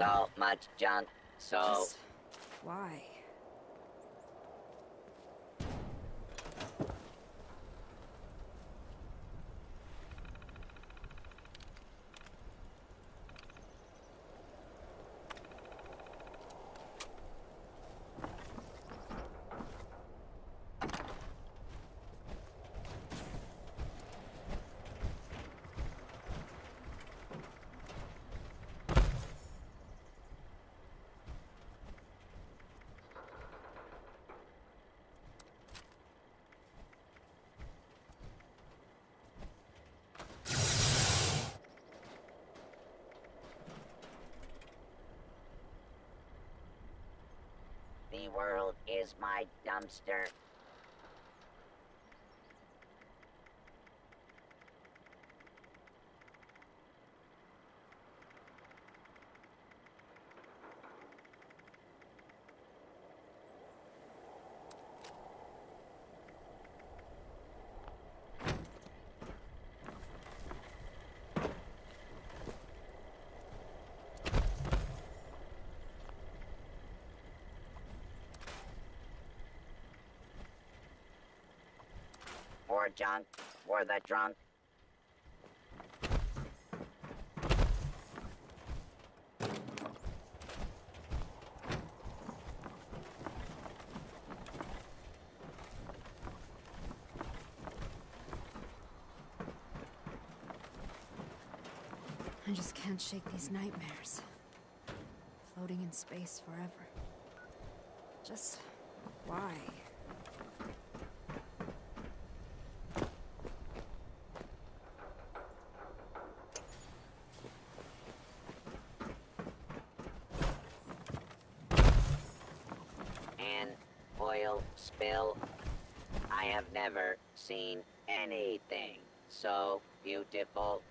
So much junk. So. Just why? The world is my dumpster. Junk for the drunk. I just can't shake these nightmares. Floating in space forever. Just why? Oil spill. I have never seen anything so beautiful.